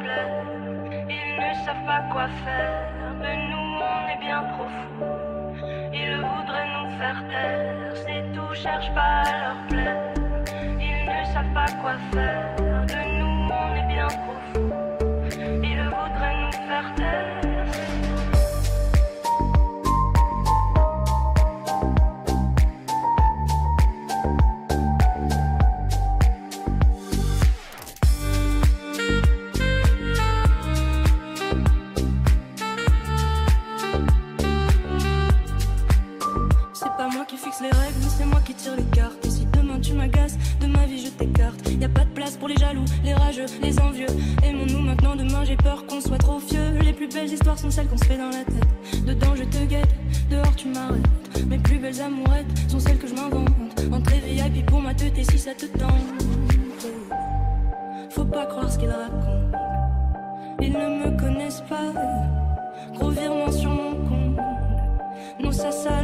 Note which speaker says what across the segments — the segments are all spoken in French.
Speaker 1: plaire, ils ne savent pas quoi faire. Mais nous, on est bien trop fous. Ils voudraient nous faire taire, c'est tout, cherchent pas à leur plaire. Ils ne savent pas quoi faire.
Speaker 2: Pour les jaloux, les rageux, les envieux. Aimons-nous maintenant, demain j'ai peur qu'on soit trop vieux. Les plus belles histoires sont celles qu'on se fait dans la tête. Dedans je te guette, dehors tu m'arrêtes. Mes plus belles amourettes sont celles que je m'invente. Entrée VIP pour ma tête et si ça te tente. Faut pas croire ce qu'ils racontent. Ils ne me connaissent pas. Gros virement sur mon compte. Non, ça, ça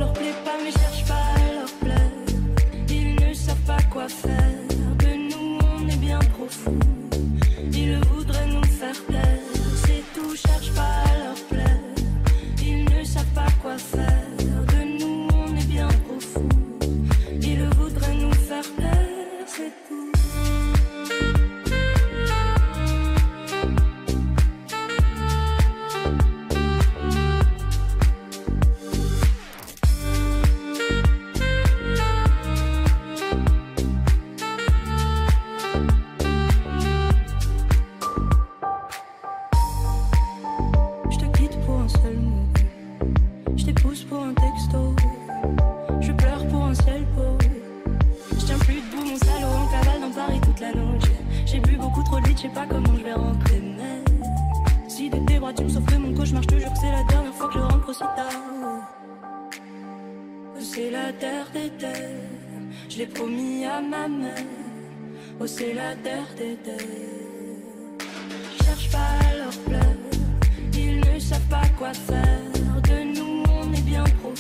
Speaker 2: sais pas comment je vais rentrer. Mais si de tes bras tu me sauves de mon cauchemar, je te jure que c'est la dernière fois que je rentre aussi tard. C'est la terre des terres, je l'ai promis à ma mère. Oh, c'est la terre des terres. Cherche pas à leur plaire, ils ne savent pas quoi faire. De nous, on est bien trop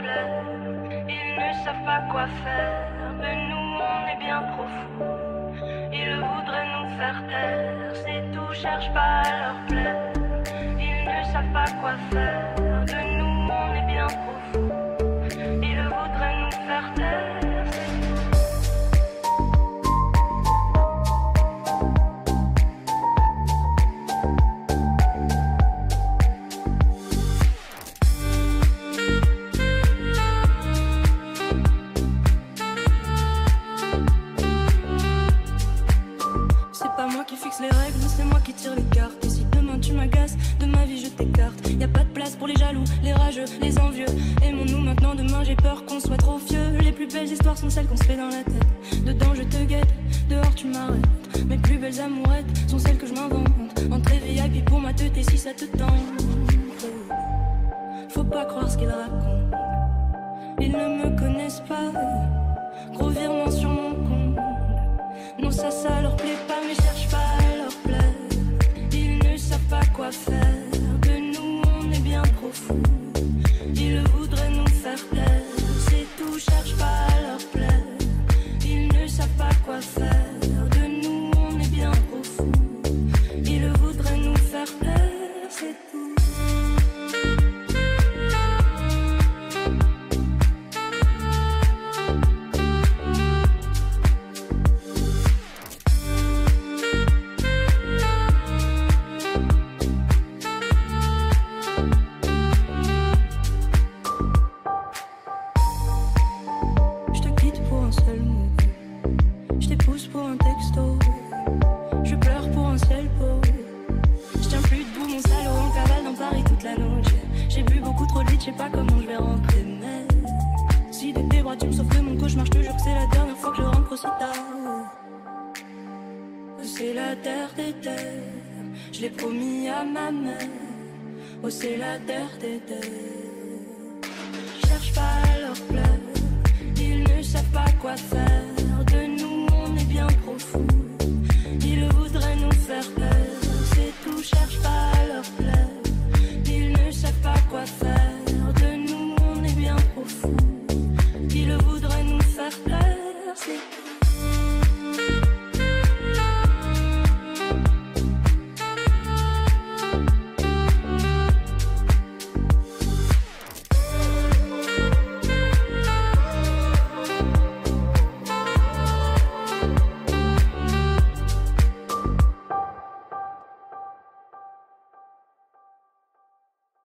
Speaker 2: plaire. Ils ne savent pas quoi faire. De nous, on est bien trop
Speaker 1: Cherchent pas leur plaire. Ils ne savent pas quoi faire.
Speaker 2: Les envieux. Aimons-nous maintenant, demain j'ai peur qu'on soit trop vieux. Les plus belles histoires sont celles qu'on se fait dans la tête. Dedans je te guette, dehors tu m'arrêtes. Mes plus belles amourettes sont celles que je m'invente. Entrée VIP pour ma tête et si ça te tente? Faut pas croire ce qu'ils racontent. Ils ne me connaissent pas. Gros virement Je sais pas comment je vais rentrer, mais si des débras tu me sauves de mon cauchemar, je te que c'est la dernière fois que je rentre aussi tard. C'est la terre des terres, je l'ai promis à ma mère. Oh, c'est la terre des terres. Cherche pas à leur plaire, ils ne savent pas quoi faire. De nous, on est bien profond.